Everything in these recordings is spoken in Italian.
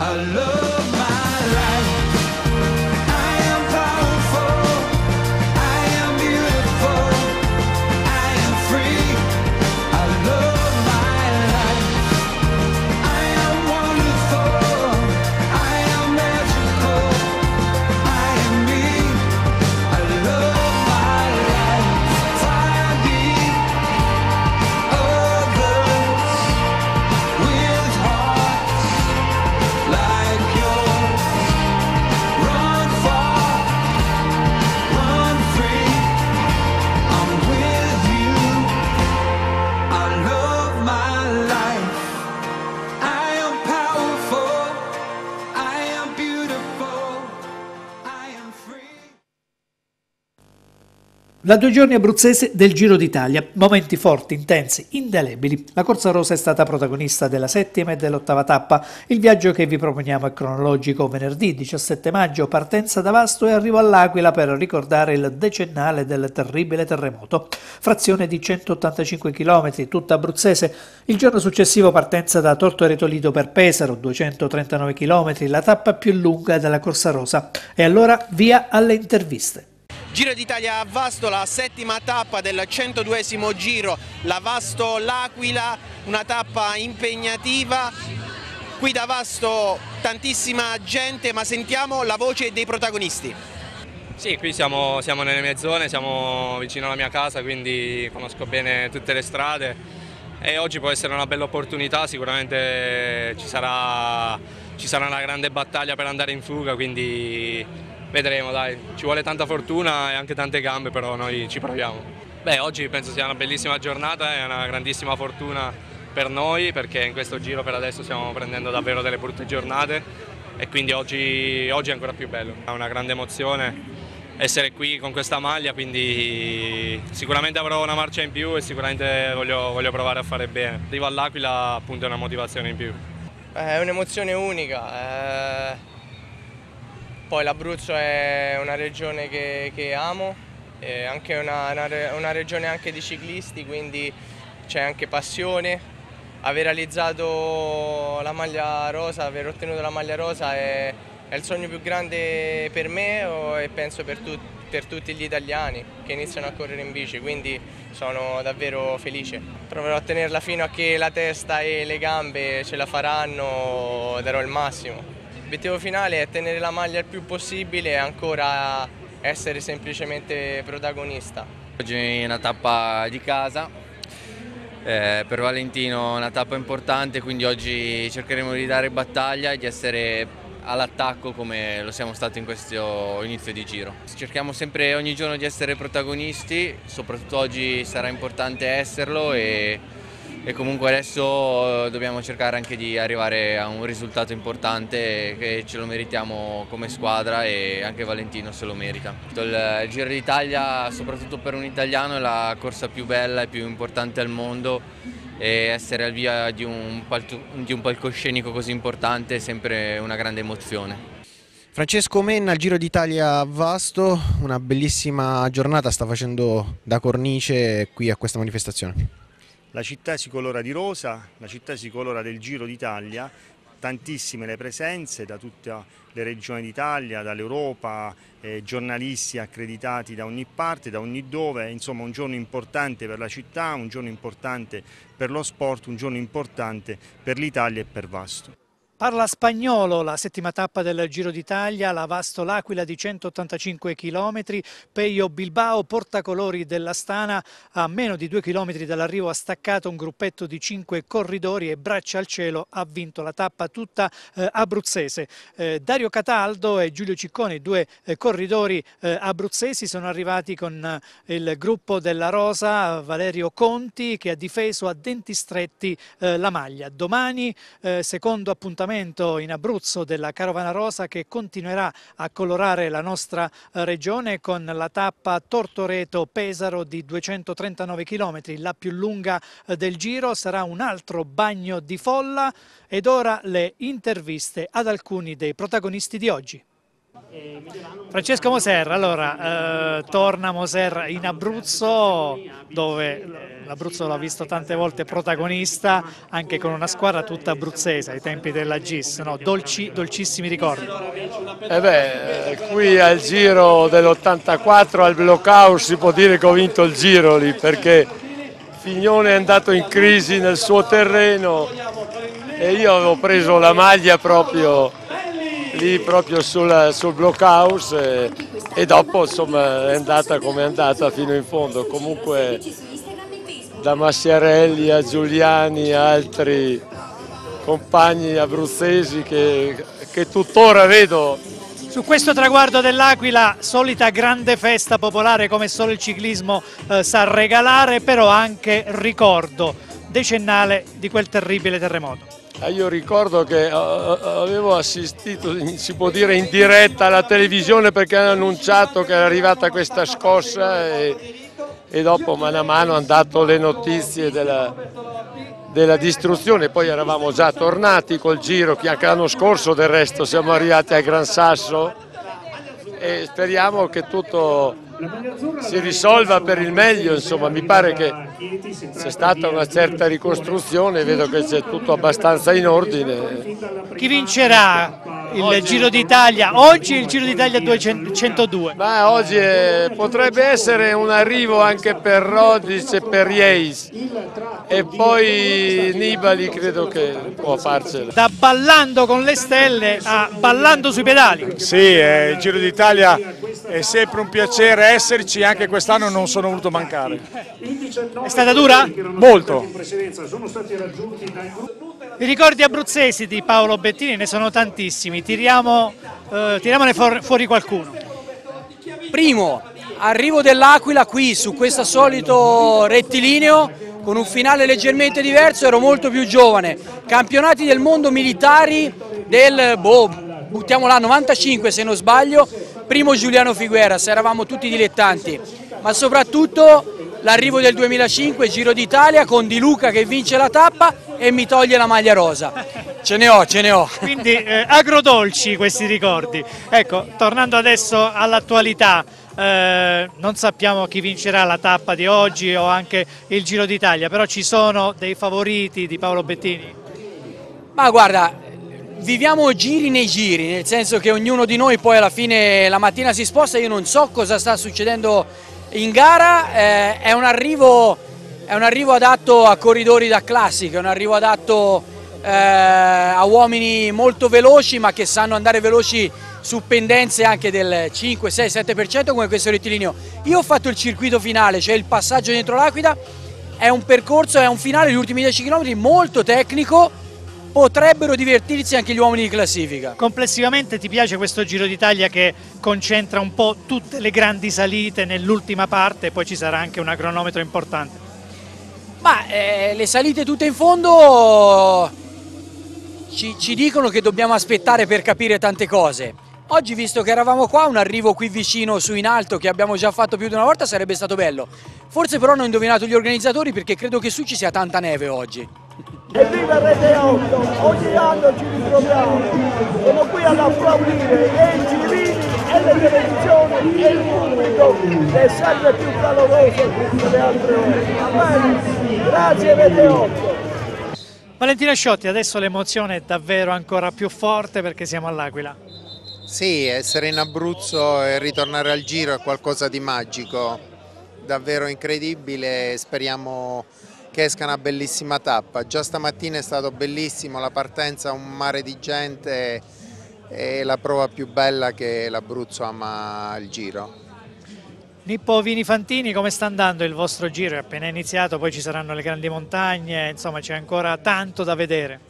I love my Da due giorni abruzzese del Giro d'Italia, momenti forti, intensi, indelebili. La Corsa Rosa è stata protagonista della settima e dell'ottava tappa. Il viaggio che vi proponiamo è cronologico. Venerdì 17 maggio, partenza da Vasto e arrivo all'Aquila per ricordare il decennale del terribile terremoto. Frazione di 185 km, tutta abruzzese. Il giorno successivo partenza da Tortoreto Lido per Pesaro, 239 km, la tappa più lunga della Corsa Rosa. E allora via alle interviste. Giro d'Italia a Vasto, la settima tappa del 102 giro, la Vasto L'Aquila, una tappa impegnativa. Qui da Vasto tantissima gente, ma sentiamo la voce dei protagonisti. Sì, qui siamo, siamo nelle mie zone, siamo vicino alla mia casa, quindi conosco bene tutte le strade e oggi può essere una bella opportunità, sicuramente ci sarà, ci sarà una grande battaglia per andare in fuga, quindi Vedremo, dai, ci vuole tanta fortuna e anche tante gambe, però noi ci proviamo. Beh, oggi penso sia una bellissima giornata, è una grandissima fortuna per noi perché in questo giro per adesso stiamo prendendo davvero delle brutte giornate e quindi oggi, oggi è ancora più bello. È una grande emozione essere qui con questa maglia, quindi sicuramente avrò una marcia in più e sicuramente voglio, voglio provare a fare bene. Arrivo all'Aquila appunto è una motivazione in più. È un'emozione unica. Eh poi l'Abruzzo è una regione che, che amo, è anche una, una, una regione anche di ciclisti, quindi c'è anche passione. Aver realizzato la maglia rosa, aver ottenuto la maglia rosa è, è il sogno più grande per me e penso per, tu, per, tutti gli italiani che iniziano a correre in bici, quindi sono davvero felice. Proverò a tenerla fino a che la testa e le gambe ce la faranno, darò il massimo. L'obiettivo finale è tenere la maglia il più possibile e ancora essere semplicemente protagonista. Oggi è una tappa di casa, eh, per Valentino una tappa importante, quindi oggi cercheremo di dare battaglia e di essere all'attacco come lo siamo stati in questo inizio di giro. Cerchiamo sempre ogni giorno di essere protagonisti, soprattutto oggi sarà importante esserlo e e comunque adesso eh, dobbiamo cercare anche di arrivare a un risultato importante che ce lo meritiamo come squadra e anche Valentino se lo merita. Il Giro d'Italia soprattutto per un italiano è la corsa più bella e più importante al mondo e essere al via di un, di un palcoscenico così importante è sempre una grande emozione. Francesco Menna, il Giro d'Italia vasto, una bellissima giornata sta facendo da cornice qui a questa manifestazione. La città si colora di rosa, la città si colora del Giro d'Italia, tantissime le presenze da tutte le regioni d'Italia, dall'Europa, eh, giornalisti accreditati da ogni parte, da ogni dove, insomma un giorno importante per la città, un giorno importante per lo sport, un giorno importante per l'Italia e per Vasto. Parla spagnolo la settima tappa del Giro d'Italia, la Vasto L'Aquila di 185 km, Peio Bilbao, portacolori dell'Astana, a meno di due chilometri dall'arrivo ha staccato un gruppetto di cinque corridori e braccia al cielo ha vinto la tappa tutta eh, abruzzese. Eh, Dario Cataldo e Giulio Ciccone, due eh, corridori eh, abruzzesi, sono arrivati con eh, il gruppo della Rosa, Valerio Conti, che ha difeso a denti stretti eh, la maglia. Domani, secondo appuntamento, appuntamento in Abruzzo della Carovana Rosa che continuerà a colorare la nostra eh, regione con la tappa Tortoreto-Pesaro di 239 km, la più lunga eh, del giro, sarà un altro bagno di folla ed ora le interviste ad alcuni dei protagonisti di oggi. Francesco Moser, allora, eh, torna Moser in Abruzzo dove l'Abruzzo l'ha visto tante volte protagonista anche con una squadra tutta abruzzese ai tempi della GIS, no? Dolci, dolcissimi ricordi. Eh beh, qui al giro dell'84 al blockhouse si può dire che ho vinto il giro lì perché Fignone è andato in crisi nel suo terreno e io avevo preso la maglia proprio lì proprio sul, sul blockhouse e, e, dopo insomma è andata come è andata fino in fondo. Comunque da Massiarelli a Giuliani a altri compagni abruzzesi che, che tuttora vedo su questo traguardo dell'Aquila, solita grande festa popolare come solo il ciclismo eh, sa regalare, però anche ricordo decennale di quel terribile terremoto. Ah, io ricordo che avevo assistito, si può dire, in diretta alla televisione perché hanno annunciato che era arrivata questa scossa e, e dopo mano a mano hanno dato le notizie della, della distruzione, poi eravamo già tornati col giro, che anche l'anno scorso del resto siamo arrivati al Gran Sasso e speriamo che tutto si risolva per il meglio, insomma mi pare che c'è stata una certa ricostruzione, vedo che c'è tutto abbastanza in ordine. Chi vincerà il oggi. Giro d'Italia? Oggi il Giro d'Italia 202. Beh, oggi è, potrebbe essere un arrivo anche per Rodic e per Yeis e poi Nibali credo che può farcela. Da ballando con le stelle a ballando sui pedali. Sì, eh, il Giro d'Italia è sempre un piacere esserci, anche quest'anno non sono voluto mancare. È stata dura? Molto. I ricordi abruzzesi di Paolo Bettini ne sono tantissimi, Tiriamo, eh, tiriamone fuori qualcuno. Primo, arrivo dell'Aquila qui su questo solito rettilineo con un finale leggermente diverso, ero molto più giovane. Campionati del mondo militari del, boh, buttiamo là, 95 se non sbaglio, primo Giuliano Figueras, eravamo tutti dilettanti, ma soprattutto l'arrivo del 2005, Giro d'Italia con Di Luca che vince la tappa e mi toglie la maglia rosa. Ce ne ho, ce ne ho. Quindi eh, agrodolci questi ricordi. Ecco, tornando adesso all'attualità, eh, non sappiamo chi vincerà la tappa di oggi o anche il Giro d'Italia, però ci sono dei favoriti di Paolo Bettini? Ma guarda, viviamo giri nei giri, nel senso che ognuno di noi poi alla fine la mattina si sposta, io non so cosa sta succedendo in gara, eh, è, un arrivo, è, un arrivo, adatto a corridori da classica, è un arrivo adatto eh, a uomini molto veloci ma che sanno andare veloci su pendenze anche del 5, 6, 7% come questo rettilineo. Io ho fatto il circuito finale, cioè il passaggio dentro l'Aquila, è un percorso, è un finale, gli ultimi 10 km molto tecnico, potrebbero divertirsi anche gli uomini di classifica. Complessivamente ti piace questo Giro d'Italia che concentra un po' tutte le grandi salite nell'ultima parte e poi ci sarà anche un cronometro importante? Ma eh, le salite tutte in fondo ci, ci dicono che dobbiamo aspettare per capire tante cose. Oggi visto che eravamo qua, un arrivo qui vicino su in alto che abbiamo già fatto più di una volta sarebbe stato bello. Forse però hanno indovinato gli organizzatori perché credo che su ci sia tanta neve oggi. Evviva Rete 8, ogni anno ci ritroviamo, sono qui ad applaudire e i civili e le televisioni e il pubblico che è sempre più caloroso di tutte le altre ore. Grazie Rete 8. Valentina Sciotti, adesso l'emozione è davvero ancora più forte perché siamo all'Aquila. Sì, essere in Abruzzo e ritornare al giro è qualcosa di magico, davvero incredibile, speriamo che esca una bellissima tappa. Già stamattina è stato bellissimo, la partenza, un mare di gente è la prova più bella che l'Abruzzo ama il giro. Nippo Vini Fantini, come sta andando il vostro giro? È appena iniziato, poi ci saranno le grandi montagne, insomma c'è ancora tanto da vedere.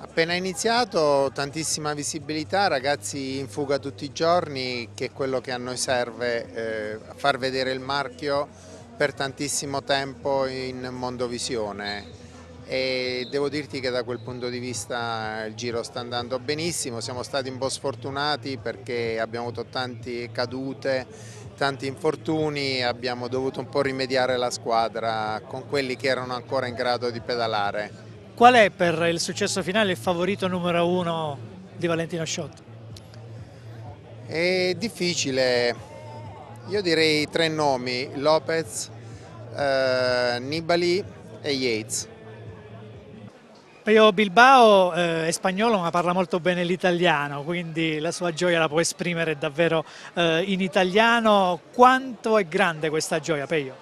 Appena iniziato, tantissima visibilità, ragazzi in fuga tutti i giorni, che è quello che a noi serve, eh, far vedere il marchio per tantissimo tempo in Mondovisione e devo dirti che da quel punto di vista il giro sta andando benissimo, siamo stati un po' sfortunati perché abbiamo avuto tante cadute, tanti infortuni, abbiamo dovuto un po' rimediare la squadra con quelli che erano ancora in grado di pedalare. Qual è per il successo finale il favorito numero uno di Valentino Sciotto? È difficile, io direi tre nomi, Lopez, eh, Nibali e Yates. Peio Bilbao eh, è spagnolo ma parla molto bene l'italiano, quindi la sua gioia la può esprimere davvero eh, in italiano. Quanto è grande questa gioia, Peio?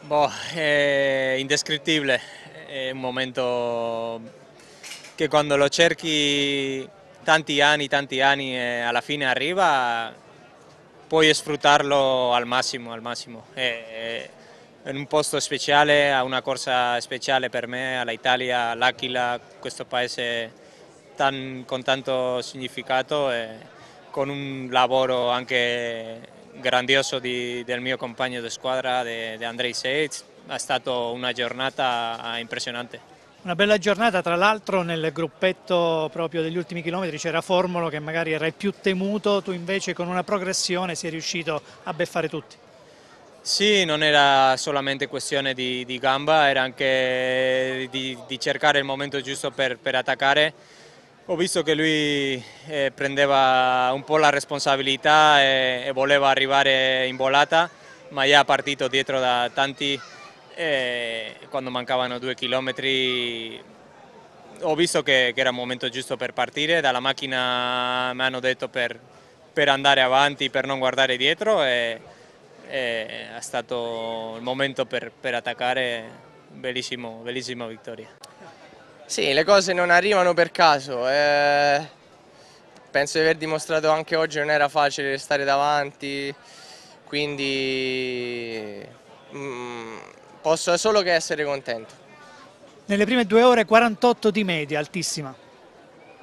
Boh, è indescrittibile, è un momento che quando lo cerchi tanti anni, tanti anni e alla fine arriva, puoi sfruttarlo al massimo, al massimo. È, è un posto speciale, una corsa speciale per me, all'Italia, all'Aquila, questo paese tan, con tanto significato e con un lavoro anche grandioso di, del mio compagno di squadra, di Andrei Seitz, è stata una giornata impressionante. Una bella giornata, tra l'altro nel gruppetto proprio degli ultimi chilometri c'era Formolo che magari era il più temuto, tu invece con una progressione sei riuscito a beffare tutti. Sì, non era solamente questione di, di gamba, era anche di, di, cercare il momento giusto per, per attaccare. Ho visto che lui eh, prendeva un po' la responsabilità e, e, voleva arrivare in volata, ma già partito dietro da tanti e quando mancavano due chilometri ho visto che, che, era il momento giusto per partire, dalla macchina mi hanno detto per, per andare avanti, per non guardare dietro e, e è stato il momento per, per attaccare, bellissimo, bellissima vittoria. Sì, le cose non arrivano per caso, eh, penso di aver dimostrato anche oggi che non era facile stare davanti, quindi mm, posso solo che essere contento. Nelle prime due ore 48 di media, altissima.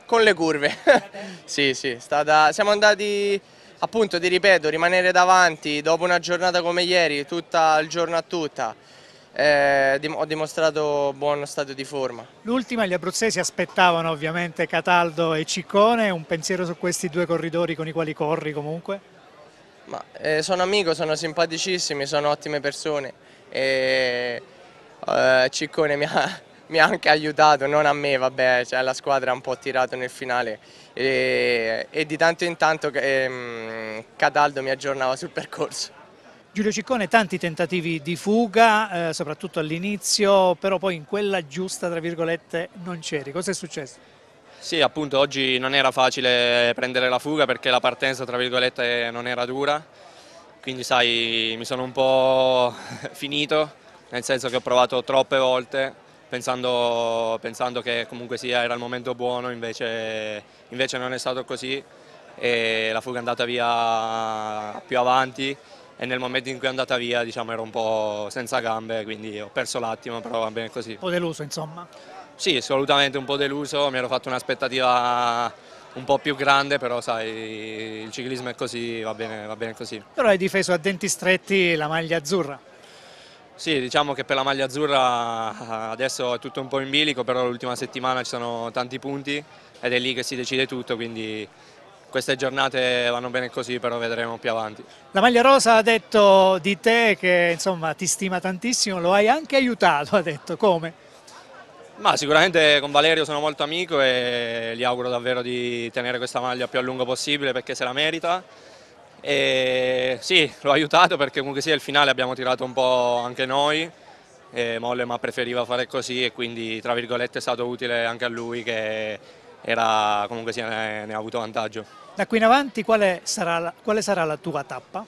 Con le curve, sì sì, stata... siamo andati appunto, ti ripeto, rimanere davanti dopo una giornata come ieri, tutta il giorno a tutta, eh, ho dimostrato buono stato di forma. L'ultima, gli abruzzesi aspettavano ovviamente Cataldo e Ciccone, un pensiero su questi due corridori con i quali corri comunque? Ma, eh, sono amico, sono simpaticissimi, sono ottime persone e eh, Ciccone mi ha, mi ha, anche aiutato, non a me, vabbè, cioè la squadra ha un po' tirato nel finale e, e di tanto in tanto ehm, Cataldo mi aggiornava sul percorso. Giulio Ciccone tanti tentativi di fuga, eh, soprattutto all'inizio, però poi in quella giusta, tra virgolette, non c'eri. Cosa è successo? Sì, appunto oggi non era facile prendere la fuga perché la partenza, tra virgolette, non era dura quindi sai mi sono un po' finito, nel senso che ho provato troppe volte pensando, pensando che comunque sia era il momento buono, invece, invece non è stato così e la fuga è andata via più avanti e nel momento in cui è andata via diciamo, ero un po' senza gambe, quindi ho perso l'attimo, però va bene così. Un po' deluso insomma? Sì, assolutamente un po' deluso, mi ero fatto un'aspettativa un po' più grande, però sai, il ciclismo è così, va bene, va bene così. Però hai difeso a denti stretti la maglia azzurra. Sì, diciamo che per la maglia azzurra adesso è tutto un po' in bilico, però l'ultima settimana ci sono tanti punti ed è lì che si decide tutto, quindi queste giornate vanno bene così, però vedremo più avanti. La maglia rosa ha detto di te che insomma, ti stima tantissimo, lo hai anche aiutato, ha detto, come? Ma sicuramente con Valerio sono molto amico e gli auguro davvero di tenere questa maglia più a lungo possibile perché se la merita. E sì, l'ho aiutato perché comunque sia il finale abbiamo tirato un po' anche noi e Mollema preferiva fare così e quindi tra virgolette è stato utile anche a lui che era, comunque sia, ne, ne ha avuto vantaggio. Da qui in avanti quale sarà, quale sarà la tua tappa?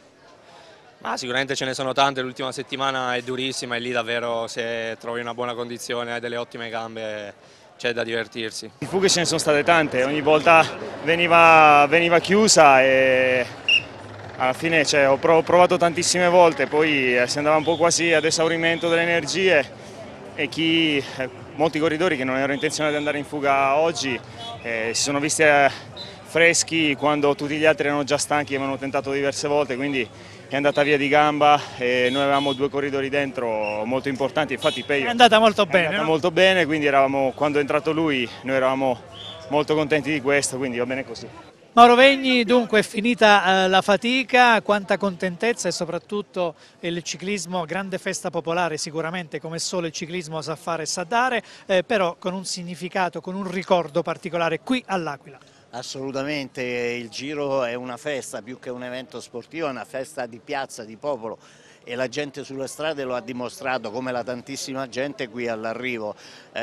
Ma sicuramente ce ne sono tante, l'ultima settimana è durissima e lì davvero se trovi una buona condizione, hai delle ottime gambe, c'è da divertirsi. I fughe ce ne sono state tante, ogni volta veniva, veniva chiusa e alla fine cioè, ho provato tantissime volte, poi si andava un po' quasi ad esaurimento delle energie e chi, eh, molti corridori che non erano intenzionati di andare in fuga oggi eh, si sono visti eh, freschi quando tutti gli altri erano già stanchi e avevano tentato diverse volte, quindi è andata via di gamba e noi avevamo due corridori dentro molto importanti, infatti Peio è andata molto bene. È andata no? molto bene, quindi eravamo, quando è entrato lui noi eravamo molto contenti di questo, quindi va bene così. Mauro Vegni, dunque è finita eh, la fatica, quanta contentezza e soprattutto il ciclismo, grande festa popolare sicuramente come solo il ciclismo sa fare e sa dare, eh, però con un significato, con un ricordo particolare qui all'Aquila. Assolutamente, il Giro è una festa, più che un evento sportivo, è una festa di piazza, di popolo e la gente sulle strade lo ha dimostrato come la tantissima gente qui all'arrivo. Eh,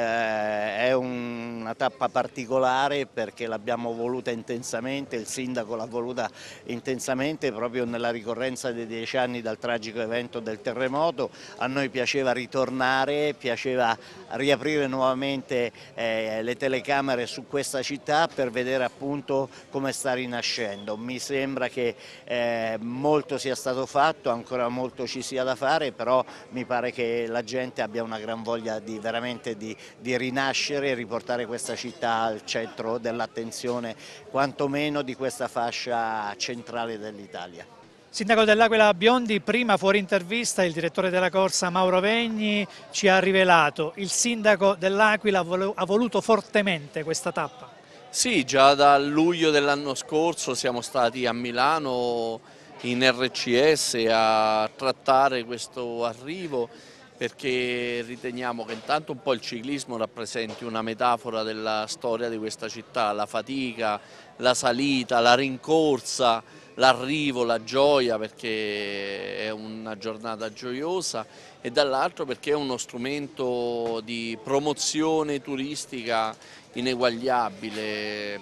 è una tappa particolare perché l'abbiamo voluta intensamente, il sindaco l'ha voluta intensamente proprio nella ricorrenza dei dieci anni dal tragico evento del terremoto. A noi piaceva ritornare, piaceva riaprire nuovamente eh, le telecamere su questa città per vedere appunto come sta rinascendo. Mi sembra che eh, molto sia stato fatto, ancora molto ci sia da fare, però mi pare che la gente abbia una gran voglia di, veramente di, di rinascere e riportare questa città al centro dell'attenzione, quantomeno di questa fascia centrale dell'Italia. Sindaco dell'Aquila Biondi, prima fuori intervista il direttore della corsa Mauro Vegni ci ha rivelato il sindaco dell'Aquila ha voluto fortemente questa tappa. Sì, già dal luglio dell'anno scorso siamo stati a Milano in RCS a trattare questo arrivo perché riteniamo che intanto un po' il ciclismo rappresenti una metafora della storia di questa città, la fatica, la salita, la rincorsa, l'arrivo, la gioia perché è una giornata gioiosa e dall'altro perché è uno strumento di promozione turistica ineguagliabile,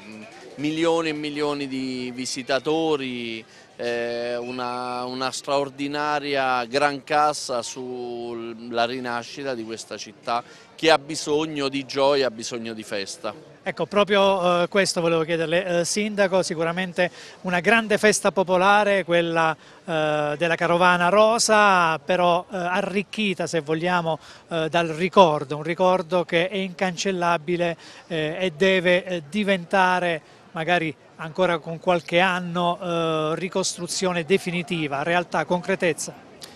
milioni e milioni di visitatori, una, una, straordinaria gran cassa sulla rinascita di questa città che ha bisogno di gioia, ha bisogno di festa. Ecco, proprio eh, questo volevo chiederle, eh, Sindaco, sicuramente una grande festa popolare, quella eh, della Carovana Rosa, però eh, arricchita, se vogliamo, eh, dal ricordo, un ricordo che è incancellabile eh, e deve diventare magari ancora con qualche anno eh, ricostruzione definitiva, realtà, concretezza?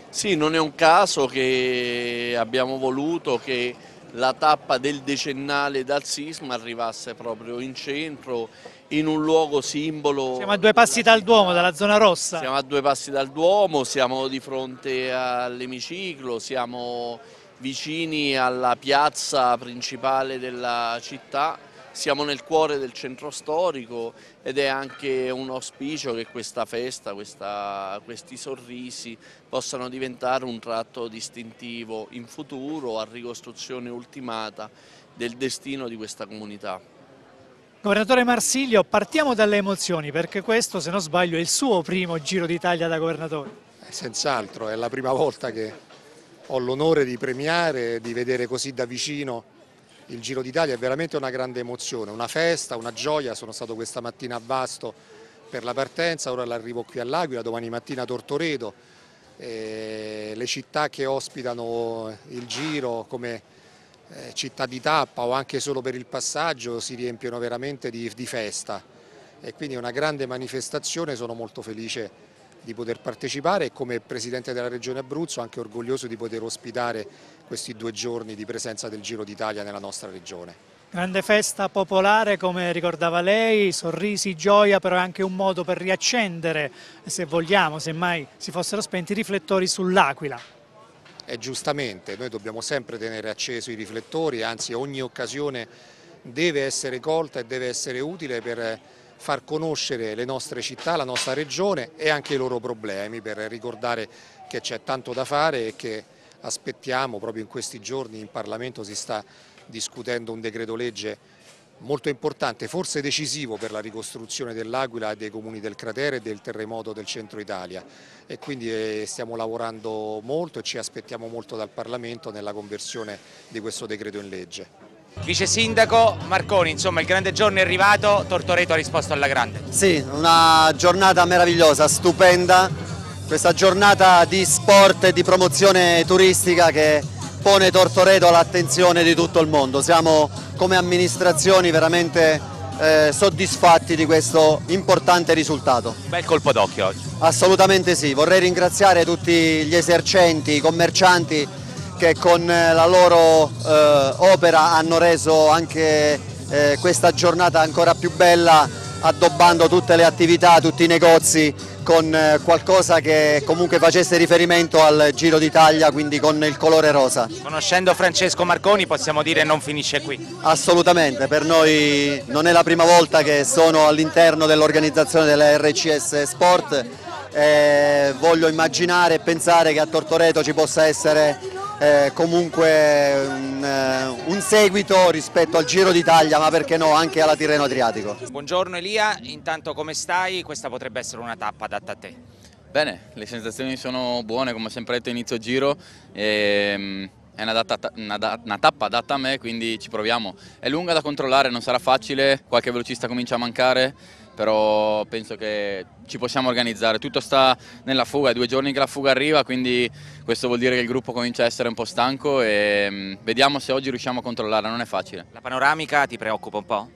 Sì, non è un caso che abbiamo voluto che la tappa del decennale dal sisma arrivasse proprio in centro, in un luogo simbolo. Siamo a due passi dal Duomo, dalla zona rossa. Siamo a due passi dal Duomo, siamo di fronte all'emiciclo, siamo vicini alla piazza principale della città siamo nel cuore del centro storico ed è anche un auspicio che questa festa, questa, questi sorrisi possano diventare un tratto distintivo in futuro a ricostruzione ultimata del destino di questa comunità. Governatore Marsiglio, partiamo dalle emozioni perché questo, se non sbaglio, è il suo primo Giro d'Italia da governatore. Eh, senz'altro, è la prima volta che ho l'onore di premiare, di vedere così da vicino il Giro d'Italia è veramente una grande emozione, una festa, una gioia, sono stato questa mattina a Vasto per la partenza, ora l'arrivo qui all'Aquila, domani mattina a Tortoredo, eh, le città che ospitano il Giro come eh, città di tappa o anche solo per il passaggio si riempiono veramente di, di festa. E quindi è una grande manifestazione, sono molto felice di poter partecipare e come Presidente della Regione Abruzzo anche orgoglioso di poter ospitare questi due giorni di presenza del Giro d'Italia nella nostra regione. Grande festa popolare come ricordava lei, sorrisi, gioia, però è anche un modo per riaccendere, se vogliamo, se mai si fossero spenti, i riflettori sull'Aquila. E giustamente, noi dobbiamo sempre tenere acceso i riflettori, anzi ogni occasione deve essere colta e deve essere utile per far conoscere le nostre città, la nostra regione e anche i loro problemi per ricordare che c'è tanto da fare e che aspettiamo, proprio in questi giorni in Parlamento si sta discutendo un decreto legge molto importante, forse decisivo per la ricostruzione dell'Aquila e dei comuni del cratere e del terremoto del centro Italia e quindi eh, stiamo lavorando molto e ci aspettiamo molto dal Parlamento nella conversione di questo decreto in legge. Vice Sindaco Marconi, insomma il grande giorno è arrivato, Tortoreto ha risposto alla grande. Sì, una giornata meravigliosa, stupenda, questa giornata di sport e di promozione turistica che pone Tortoreto all'attenzione di tutto il mondo. Siamo come amministrazioni veramente eh, soddisfatti di questo importante risultato. Bel colpo d'occhio oggi. Assolutamente sì, vorrei ringraziare tutti gli esercenti, i commercianti che con eh, la loro eh, opera hanno reso anche eh, questa giornata ancora più bella addobbando tutte le attività, tutti i negozi con eh, qualcosa che comunque facesse riferimento al Giro d'Italia, quindi con il colore rosa. Conoscendo Francesco Marconi possiamo dire non finisce qui. Assolutamente, per noi non è la prima volta che sono all'interno dell'organizzazione della RCS Sport. Eh, voglio immaginare e pensare che a Tortoreto ci possa essere eh, comunque un, eh, un, seguito rispetto al Giro d'Italia, ma perché no anche alla Tirreno Adriatico. Buongiorno Elia, intanto come stai? Questa potrebbe essere una tappa adatta a te. Bene, le sensazioni sono buone, come sempre detto inizio giro. E, ehm, è una, data, una, una, tappa adatta a me, quindi ci proviamo. È lunga da controllare, non sarà facile, qualche velocista comincia a mancare, però penso che ci possiamo organizzare. Tutto sta nella fuga, è due giorni che la fuga arriva, quindi questo vuol dire che il gruppo comincia a essere un po' stanco e mm, vediamo se oggi riusciamo a controllare, non è facile. La panoramica ti preoccupa un po'?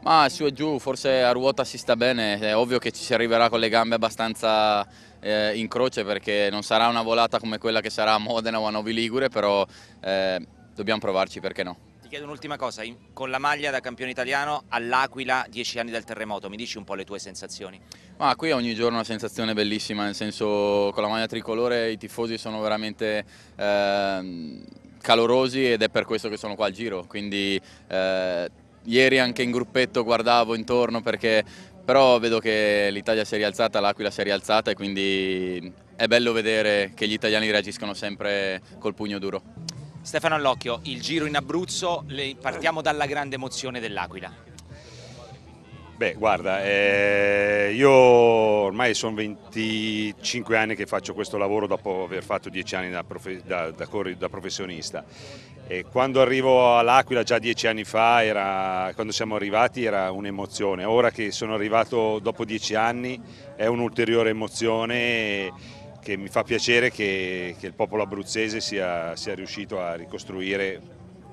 Ma su e giù, forse a ruota si sta bene, è ovvio che ci si arriverà con le gambe abbastanza eh, in croce perché non sarà una volata come quella che sarà a Modena o a Novi Ligure, però eh, dobbiamo provarci, perché no? chiedo un'ultima cosa, con la maglia da campione italiano all'Aquila, dieci anni dal terremoto, mi dici un po' le tue sensazioni? Ma qui ogni giorno una sensazione bellissima, nel senso con la maglia tricolore i tifosi sono veramente eh, calorosi ed è per questo che sono qua al giro, quindi eh, ieri anche in gruppetto guardavo intorno perché però vedo che l'Italia si è rialzata, l'Aquila si è rialzata e quindi è bello vedere che gli italiani reagiscono sempre col pugno duro. Stefano Allocchio, il giro in Abruzzo, partiamo dalla grande emozione dell'Aquila. Beh, guarda, eh, io ormai sono 25 anni che faccio questo lavoro dopo aver fatto 10 anni da, profe da, da, da professionista. E quando arrivo all'Aquila già 10 anni fa, era, quando siamo arrivati, era un'emozione. Ora che sono arrivato dopo 10 anni è un'ulteriore emozione che mi fa piacere che, che il popolo abruzzese sia, sia, riuscito a ricostruire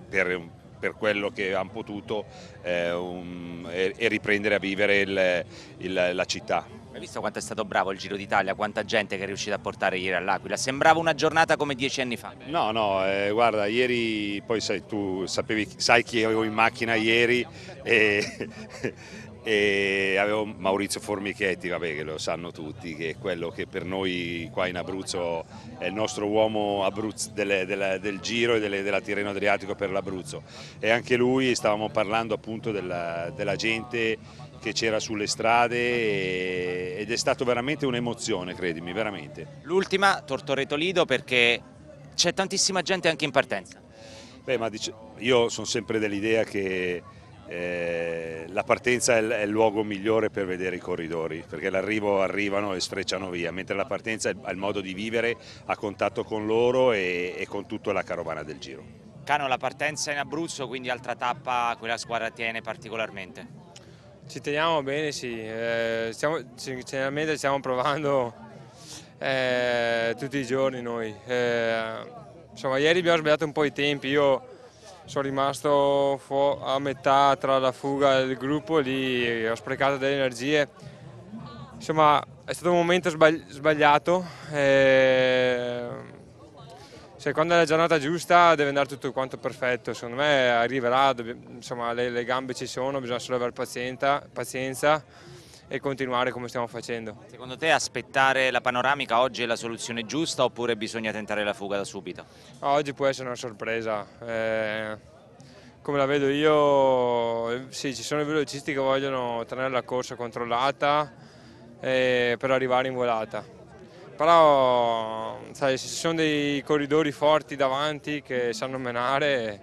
per, per quello che hanno potuto eh, un, e, e, riprendere a vivere il, il, la città. Hai visto quanto è stato bravo il Giro d'Italia, quanta gente che è riuscita a portare ieri all'Aquila? Sembrava una giornata come dieci anni fa. No, no, eh, guarda, ieri poi sai, tu sapevi, sai chi avevo in macchina ieri e e avevo Maurizio Formichetti, vabbè, che lo sanno tutti, che è quello che per noi qua in Abruzzo è il nostro uomo Abruzzo, delle, delle, del giro e delle, della Tirreno Adriatico per l'Abruzzo e anche lui stavamo parlando appunto della, della gente che c'era sulle strade e, ed è stato veramente un'emozione, credimi, veramente. L'ultima, Tortoreto Lido, perché c'è tantissima gente anche in partenza. Beh, ma dice, io sono sempre dell'idea che eh, la partenza è il, è il, luogo migliore per vedere i corridori, perché l'arrivo arrivano e sfrecciano via, mentre la partenza è il modo di vivere a contatto con loro e, e con tutta la carovana del giro. Cano, la partenza in Abruzzo, quindi altra tappa, quella squadra tiene particolarmente? Ci teniamo bene, sì, eh, stiamo, sinceramente stiamo provando eh, tutti i giorni noi. Eh, insomma, ieri abbiamo sbagliato un po' i tempi, io sono rimasto a metà tra la fuga e il gruppo, lì ho sprecato delle energie. Insomma, è stato un momento sbagliato. Se quando è la giornata giusta deve andare tutto quanto perfetto, secondo me arriverà, insomma, le, le gambe ci sono, bisogna solo avere pazienza, pazienza e continuare come stiamo facendo. Secondo te aspettare la panoramica oggi è la soluzione giusta oppure bisogna tentare la fuga da subito? Oggi può essere una sorpresa. Eh, come la vedo io, eh, sì, ci sono i velocisti che vogliono tenere la corsa controllata eh, per arrivare in volata. Però sai, se ci sono dei corridori forti davanti che sanno menare,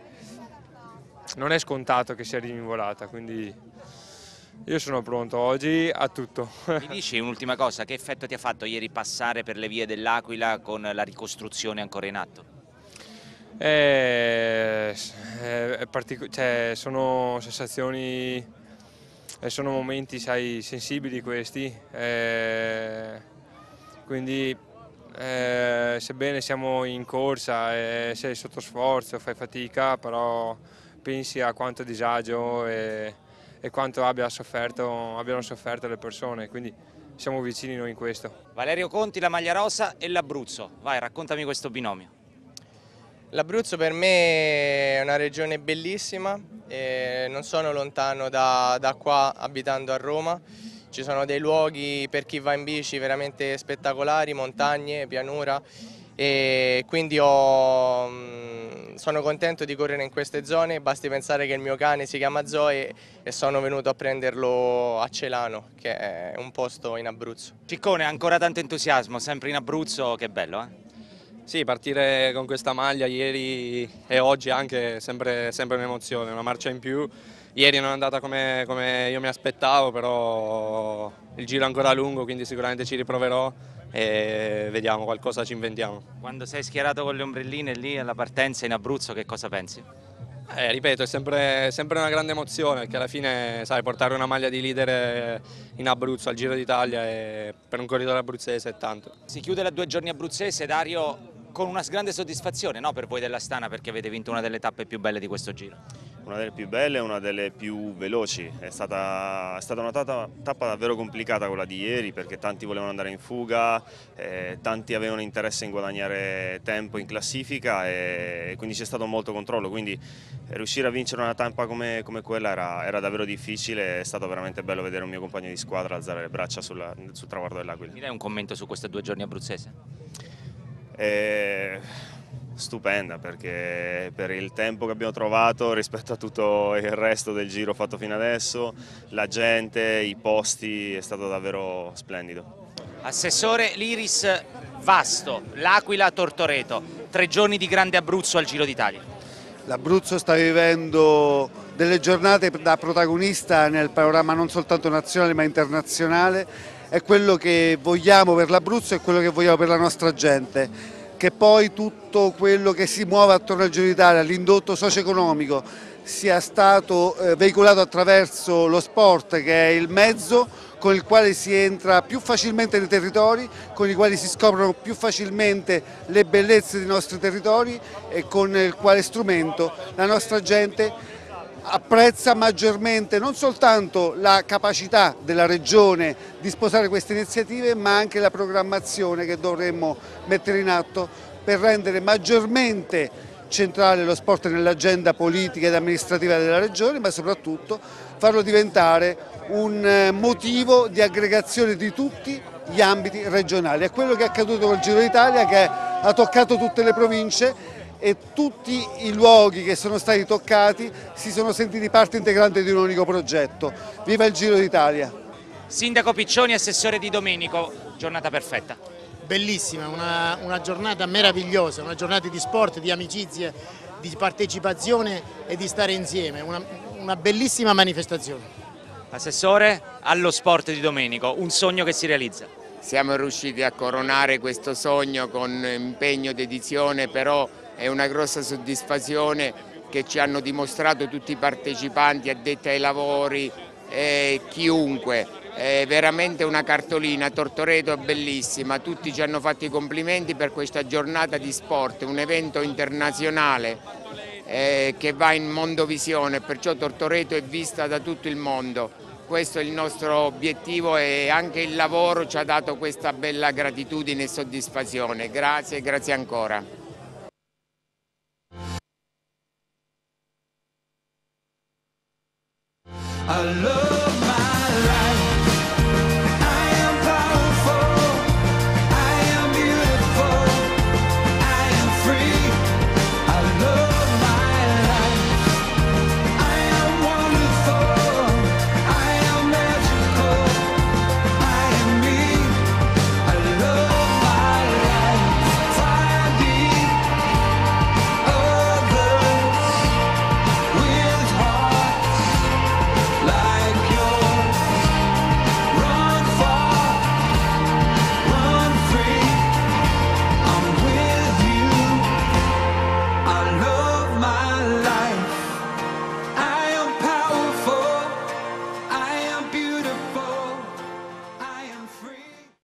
non è scontato che si arrivi in volata, quindi io sono pronto oggi a tutto. Mi dici un'ultima cosa, che effetto ti ha fatto ieri passare per le vie dell'Aquila con la ricostruzione ancora in atto? Eh, cioè, sono sensazioni e sono momenti sai, sensibili questi, eh, quindi eh, sebbene siamo in corsa e sei sotto sforzo, fai fatica, però pensi a quanto disagio e, e quanto abbia sofferto, abbiano sofferto le persone, quindi siamo vicini noi in questo. Valerio Conti, la maglia rosa e l'Abruzzo, vai raccontami questo binomio. L'Abruzzo per me è una regione bellissima, non sono lontano da, da, qua abitando a Roma, ci sono dei luoghi per chi va in bici veramente spettacolari, montagne, pianura e quindi ho, mm, sono contento di correre in queste zone, basti pensare che il mio cane si chiama Zoe e sono venuto a prenderlo a Celano che è un posto in Abruzzo. Ciccone, ancora tanto entusiasmo, sempre in Abruzzo, che bello eh? Sì, partire con questa maglia ieri e oggi anche sempre, sempre un'emozione, una marcia in più. Ieri non è andata come, come, io mi aspettavo, però il giro è ancora lungo, quindi sicuramente ci riproverò e vediamo, qualcosa ci inventiamo. Quando sei schierato con le ombrelline lì alla partenza in Abruzzo, che cosa pensi? Eh, ripeto, è sempre, sempre, una grande emozione perché alla fine sai, portare una maglia di leader in Abruzzo al Giro d'Italia per un corridore abruzzese è tanto. Si chiude la due giorni abruzzese, Dario, con una grande soddisfazione no, per voi dell'Astana perché avete vinto una delle tappe più belle di questo giro. Una delle più belle e una delle più veloci, è stata, è stata una tappa, tappa, davvero complicata quella di ieri perché tanti volevano andare in fuga, eh, tanti avevano interesse in guadagnare tempo in classifica e, e quindi c'è stato molto controllo, quindi riuscire a vincere una tappa come, come quella era, era, davvero difficile, è stato veramente bello vedere un mio compagno di squadra alzare le braccia sulla, sul traguardo dell'Aquila. Mi dai un commento su queste due giorni abruzzese? è stupenda perché per il tempo che abbiamo trovato rispetto a tutto il resto del giro fatto fino adesso, la gente, i posti, è stato davvero splendido. Assessore Liris Vasto, l'Aquila Tortoreto, tre giorni di grande Abruzzo al Giro d'Italia. L'Abruzzo sta vivendo delle giornate da protagonista nel panorama non soltanto nazionale ma internazionale è quello che vogliamo per l'Abruzzo e quello che vogliamo per la nostra gente, che poi tutto quello che si muove attorno al Giro d'Italia, l'indotto socio-economico, sia stato eh, veicolato attraverso lo sport che è il mezzo con il quale si entra più facilmente nei territori, con i quali si scoprono più facilmente le bellezze dei nostri territori e con il quale strumento la nostra gente apprezza maggiormente non soltanto la capacità della Regione di sposare queste iniziative ma anche la programmazione che dovremmo mettere in atto per rendere maggiormente centrale lo sport nell'agenda politica ed amministrativa della Regione ma soprattutto farlo diventare un eh, motivo di aggregazione di tutti gli ambiti regionali. È quello che è accaduto col Giro d'Italia che ha toccato tutte le province e tutti i luoghi che sono stati toccati si sono sentiti parte integrante di un unico progetto. Viva il Giro d'Italia! Sindaco Piccioni, assessore di Domenico, giornata perfetta. Bellissima, una, una giornata meravigliosa, una giornata di sport, di amicizie, di partecipazione e di stare insieme, una, una bellissima manifestazione. Assessore, allo sport di Domenico, un sogno che si realizza. Siamo riusciti a coronare questo sogno con impegno, dedizione, però è una grossa soddisfazione che ci hanno dimostrato tutti i partecipanti, addetti ai lavori, eh, chiunque. È veramente una cartolina, Tortoreto è bellissima, tutti ci hanno fatto i complimenti per questa giornata di sport, un evento internazionale eh, che va in mondovisione, perciò Tortoreto è vista da tutto il mondo. Questo è il nostro obiettivo e anche il lavoro ci ha dato questa bella gratitudine e soddisfazione. Grazie, grazie ancora. I love